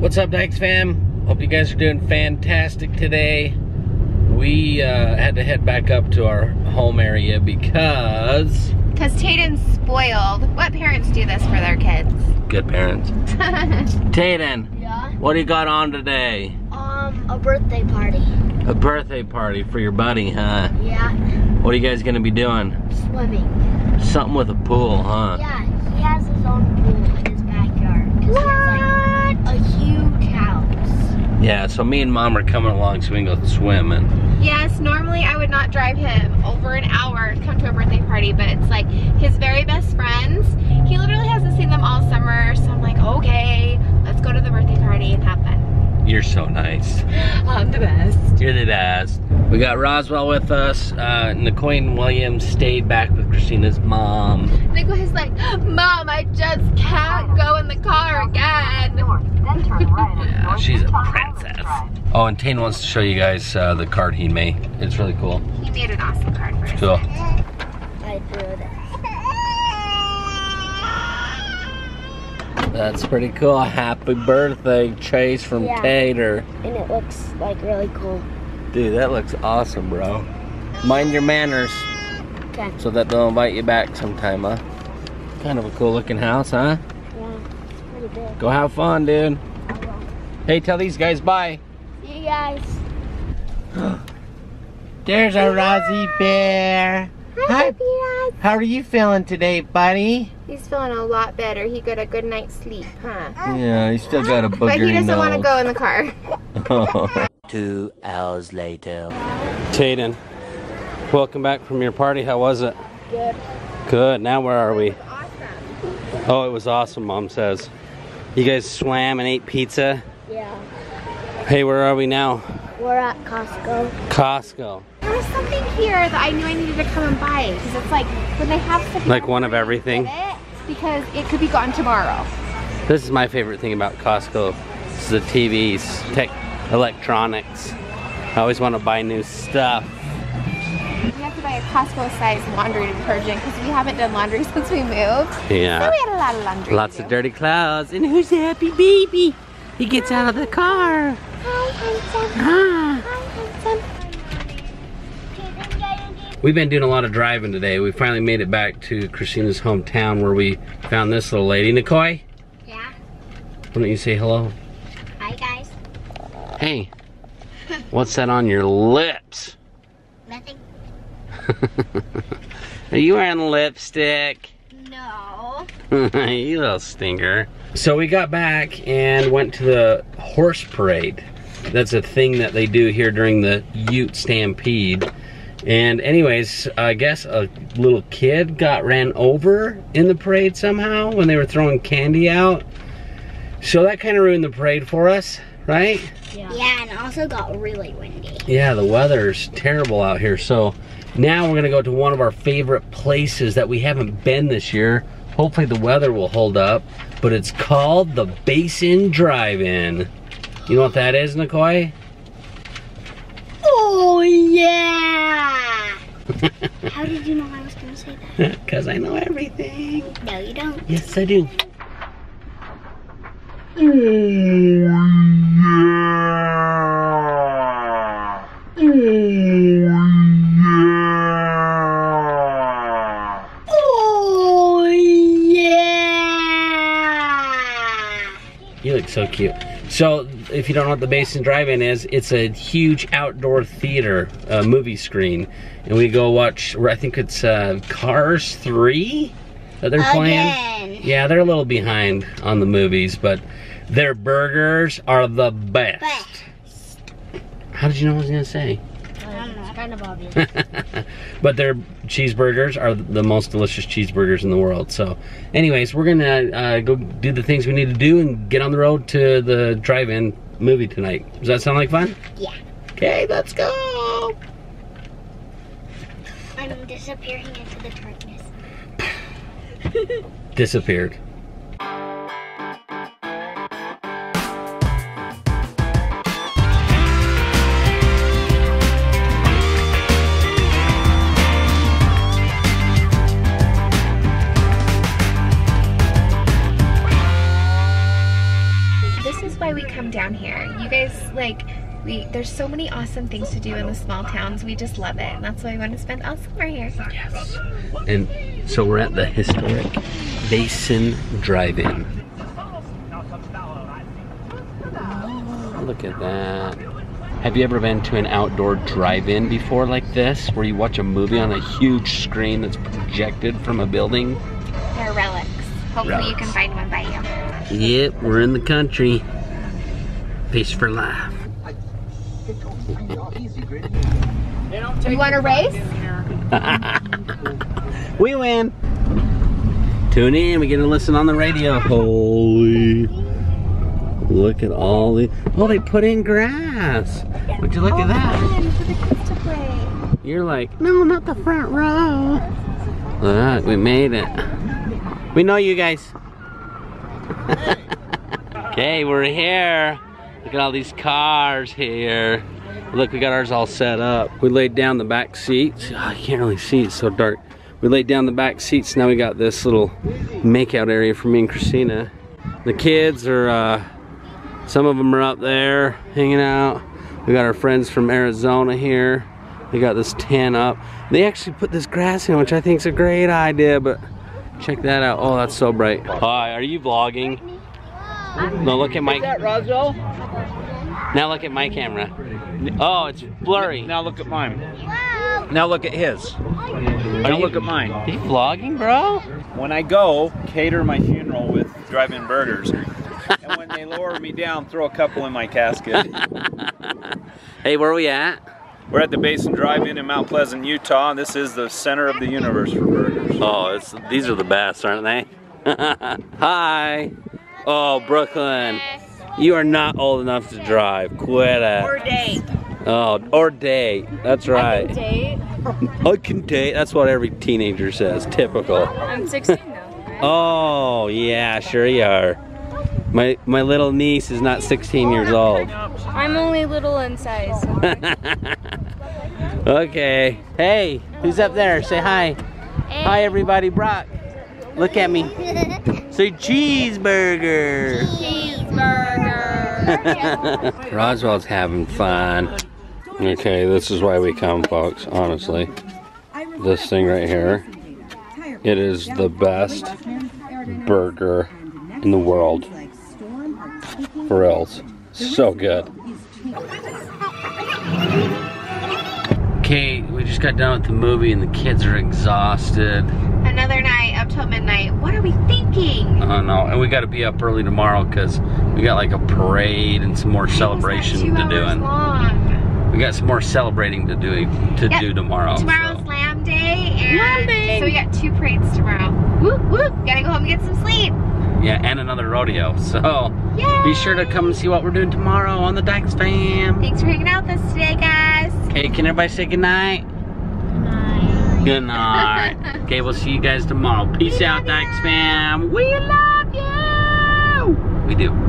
What's up, Dyches fam? Hope you guys are doing fantastic today. We uh, had to head back up to our home area because... Because Tayden's spoiled. What parents do this for their kids? Good parents. Tayden, Yeah. what do you got on today? Um, a birthday party. A birthday party for your buddy, huh? Yeah. What are you guys gonna be doing? Swimming. Something with a pool, huh? Yeah, he has his own pool in his backyard. 'cause He has like a huge house. Yeah, so me and mom are coming along so we can go swimming. Yes, normally I would not drive him over an hour to come to a birthday party, but it's like his very best friends. He literally hasn't seen them all summer, so I'm like, okay, let's go to the birthday party and have fun. You're so nice. I'm the best. You're the best. We got Roswell with us. Uh, Nikoi Williams stayed back with Christina's mom. Nico is like, Mom, I just can't go in the car again. Then turn right on Yeah, she's a princess. Oh, and Tayden wants to show you guys uh, the card he made. It's really cool. He made an awesome card for us. Cool. I drew That's pretty cool. Happy birthday, Chase from Yeah. Tater. And it looks like really cool. Dude, that looks awesome, bro. Mind your manners Okay. so that they'll invite you back sometime, huh? Kind of a cool looking house, huh? Yeah, it's pretty big. Go have fun, dude. I will. Hey, tell these guys bye. See you guys. There's a Rozzy Bear. Hi. How are you feeling today, buddy? He's feeling a lot better. He got a good night's sleep, huh? Yeah, he still got a boogery But he doesn't want to go in the car. Two hours later. Tayden, welcome back from your party. How was it? Good. Good. Now where are we? Oh, it was awesome, Mom says. You guys swam and ate pizza. Yeah. Hey, where are we now? We're at Costco. Costco. There was something here that I knew I needed to come and buy because it's like when they have stuff. Like one of everything? it Because it could be gone tomorrow. This is my favorite thing about Costco. This is the TVs, tech, electronics. I always want to buy new stuff. We have to buy a Costco-sized laundry detergent because we haven't done laundry since we moved. Yeah. So we had a lot of laundry. Lots of dirty clothes. And who's the happy baby? He gets out of the car. Hi, Ah. We've been doing a lot of driving today. We finally made it back to Christina's hometown where we found this little lady. Nikoi? Yeah. why don't you say hello? Hi guys. Hey, what's that on your lips? Nothing. Are you wearing lipstick? No. you little stinker. So we got back and went to the horse parade. That's a thing that they do here during the Ute Stampede. And anyways, I guess a little kid got ran over in the parade somehow when they were throwing candy out. So that kind of ruined the parade for us, right? Yeah. Yeah, and also got really windy. Yeah, the weather's terrible out here. So now we're gonna go to one of our favorite places that we haven't been this year. Hopefully the weather will hold up. But it's called the Basin Drive-In. You know what that is, Nikoi? Oh yeah! How did you know I was gonna say that? Because I know everything. No, you don't. Yes, I do. Oh yeah! Oh, yeah. Oh, yeah. You look so cute. So, if you don't know what the Basin Drive-In is, it's a huge outdoor theater, uh, movie screen, and we go watch. I think it's uh, Cars Three that they're playing. Yeah, they're a little behind on the movies, but their burgers are the best. But How did you know what I was gonna say? I don't know. It's kind of obvious. but their cheeseburgers are the most delicious cheeseburgers in the world. So, anyways, we're gonna uh, go do the things we need to do and get on the road to the drive-in movie tonight. Does that sound like fun? Yeah. Okay, let's go. I'm disappearing into the darkness. Disappeared. down here. You guys, like, we there's so many awesome things to do in the small towns. We just love it. And that's why we want to spend all summer here. Yes. And so we're at the historic Basin Drive-In. Look at that. Have you ever been to an outdoor drive-in before like this, where you watch a movie on a huge screen that's projected from a building? They're relics. Hopefully you can find one by you. Yep, we're in the country. Peace for life. You want a race? we win. Tune in. We get to listen on the radio. Holy. Look at all the. Oh, they put in grass. Would you look at oh, that? Fun for the kids to play. You're like, no, not the front row. Look, we made it. We know you guys. okay, we're here. Look at all these cars here. Look, we got ours all set up. We laid down the back seats. Oh, I can't really see, it's so dark. We laid down the back seats. Now we got this little makeout area for me and Christina. The kids are, uh, some of them are up there hanging out. We got our friends from Arizona here. They got this tent up. They actually put this grass in, which I think is a great idea, but check that out. Oh, that's so bright. Hi, are you vlogging? No, look at my. that Roswell? Now look at my camera. Oh, it's blurry. Now look at mine. Now look at his. Now you- look at mine. Are you vlogging, bro? When I go, cater my funeral with drive-in burgers. and when they lower me down, throw a couple in my casket. hey, where are we at? We're at the Basin Drive-In in Mount Pleasant, Utah, and this is the center of the universe for burgers. Oh, it's these are the best, aren't they? Hi. Oh, Brooklyn. You are not old enough to drive. Quit it. Or date. Oh, or date. That's right. Date. I can date. That's what every teenager says. Typical. I'm 16 now. Oh, yeah, sure you are. My my little niece is not 16 years old. I'm only little in size. okay. Hey, who's up there? Say hi. Hi, everybody. Brock. Look at me. Say cheeseburger. Cheeseburger. Roswell's having fun. Okay, this is why we come, folks, honestly. This thing right here. It is the best burger in the world. For reals. So good. Okay, we just got done with the movie and the kids are exhausted. Another night till midnight. What are we thinking? Oh no, and we got to be up early tomorrow because we got like a parade and some more celebration Two to hours doing. long. We got some more celebrating to do to Yep. do tomorrow. Tomorrow's so. Lamb Day, and Lambing. so we got two parades tomorrow. Whoop whoop! Gotta go home and get some sleep. Yeah, and another rodeo. So Yay! be sure to come and see what we're doing tomorrow on the Dyches fam. Thanks for hanging out with us today, guys. Okay, can everybody say good night? Good night. okay, we'll see you guys tomorrow. Peace out, Dyches fam. We love you. We do.